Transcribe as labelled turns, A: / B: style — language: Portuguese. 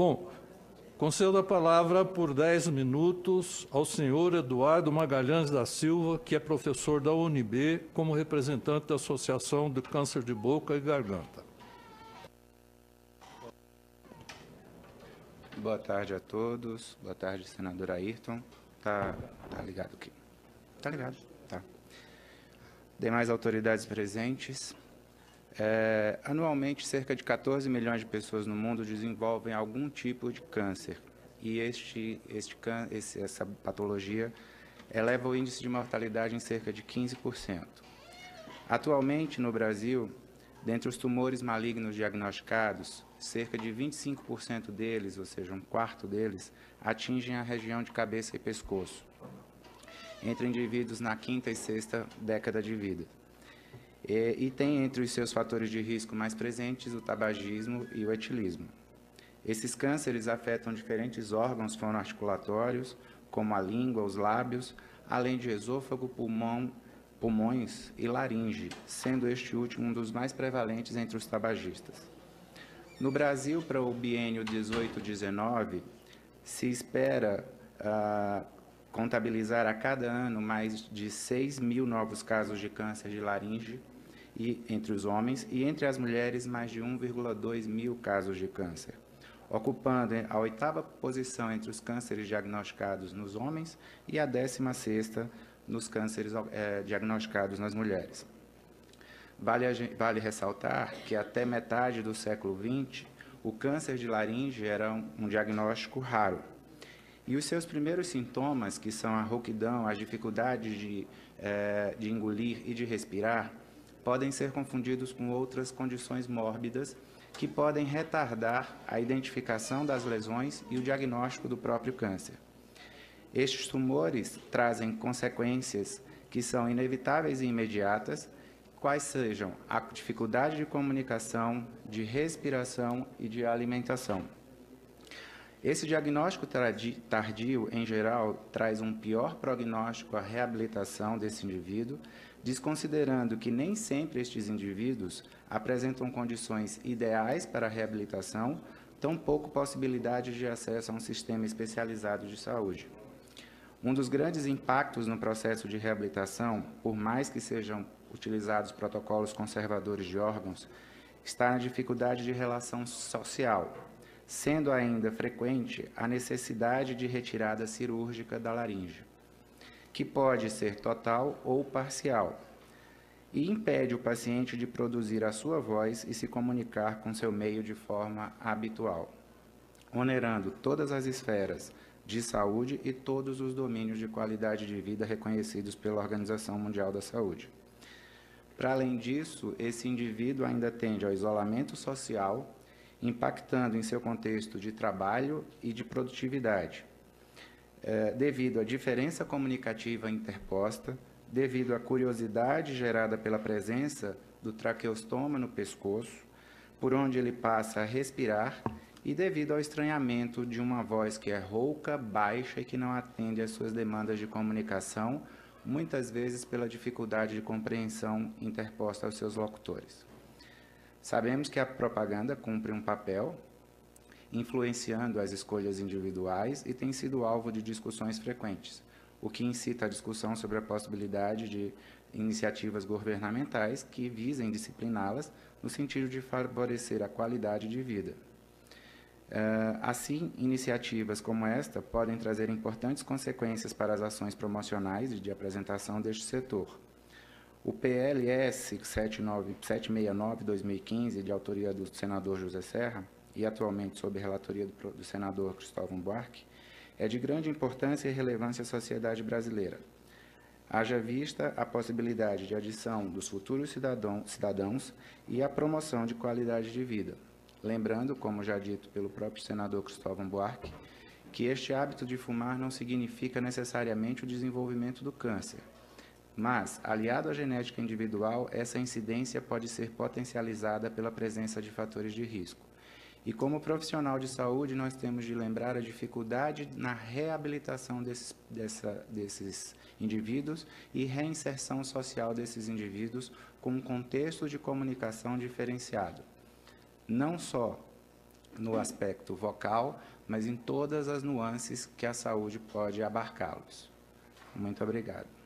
A: Bom, concedo a palavra por 10 minutos ao senhor Eduardo Magalhães da Silva, que é professor da UNB, como representante da Associação do Câncer de Boca e Garganta.
B: Boa tarde a todos. Boa tarde, senador Ayrton. Tá, tá ligado aqui? Tá ligado, tá. Demais autoridades presentes. É, anualmente, cerca de 14 milhões de pessoas no mundo desenvolvem algum tipo de câncer. E este, este, esse, essa patologia eleva o índice de mortalidade em cerca de 15%. Atualmente, no Brasil, dentre os tumores malignos diagnosticados, cerca de 25% deles, ou seja, um quarto deles, atingem a região de cabeça e pescoço, entre indivíduos na quinta e sexta década de vida. E, e tem entre os seus fatores de risco mais presentes o tabagismo e o etilismo. Esses cânceres afetam diferentes órgãos fonoarticulatórios, como a língua, os lábios, além de esôfago, pulmão, pulmões e laringe, sendo este último um dos mais prevalentes entre os tabagistas. No Brasil, para o biênio 18-19, se espera uh, contabilizar a cada ano mais de 6 mil novos casos de câncer de laringe e, entre os homens e entre as mulheres mais de 1,2 mil casos de câncer, ocupando a oitava posição entre os cânceres diagnosticados nos homens e a décima sexta nos cânceres é, diagnosticados nas mulheres. Vale, vale, ressaltar que até metade do século XX, o câncer de laringe era um, um diagnóstico raro. E os seus primeiros sintomas, que são a rouquidão, as dificuldades de, é, de engolir e de respirar, podem ser confundidos com outras condições mórbidas que podem retardar a identificação das lesões e o diagnóstico do próprio câncer. Estes tumores trazem consequências que são inevitáveis e imediatas, quais sejam a dificuldade de comunicação, de respiração e de alimentação. Esse diagnóstico tardio, em geral, traz um pior prognóstico à reabilitação desse indivíduo, desconsiderando que nem sempre estes indivíduos apresentam condições ideais para a reabilitação, tampouco possibilidade de acesso a um sistema especializado de saúde. Um dos grandes impactos no processo de reabilitação, por mais que sejam utilizados protocolos conservadores de órgãos, está na dificuldade de relação social, sendo ainda frequente a necessidade de retirada cirúrgica da laringe que pode ser total ou parcial, e impede o paciente de produzir a sua voz e se comunicar com seu meio de forma habitual, onerando todas as esferas de saúde e todos os domínios de qualidade de vida reconhecidos pela Organização Mundial da Saúde. Para além disso, esse indivíduo ainda tende ao isolamento social, impactando em seu contexto de trabalho e de produtividade, é, devido à diferença comunicativa interposta, devido à curiosidade gerada pela presença do traqueostoma no pescoço, por onde ele passa a respirar, e devido ao estranhamento de uma voz que é rouca, baixa e que não atende às suas demandas de comunicação, muitas vezes pela dificuldade de compreensão interposta aos seus locutores. Sabemos que a propaganda cumpre um papel influenciando as escolhas individuais e tem sido alvo de discussões frequentes, o que incita a discussão sobre a possibilidade de iniciativas governamentais que visem discipliná-las no sentido de favorecer a qualidade de vida. Uh, assim, iniciativas como esta podem trazer importantes consequências para as ações promocionais e de apresentação deste setor. O PLS 769-2015, de autoria do senador José Serra, e atualmente sob a relatoria do, do senador Cristóvão Buarque, é de grande importância e relevância à sociedade brasileira. Haja vista a possibilidade de adição dos futuros cidadão, cidadãos e a promoção de qualidade de vida. Lembrando, como já dito pelo próprio senador Cristóvão Buarque, que este hábito de fumar não significa necessariamente o desenvolvimento do câncer, mas, aliado à genética individual, essa incidência pode ser potencializada pela presença de fatores de risco. E como profissional de saúde, nós temos de lembrar a dificuldade na reabilitação desses, dessa, desses indivíduos e reinserção social desses indivíduos com um contexto de comunicação diferenciado. Não só no aspecto vocal, mas em todas as nuances que a saúde pode abarcá-los. Muito obrigado.